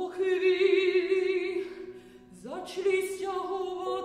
Ох, вілі, зачліся голова.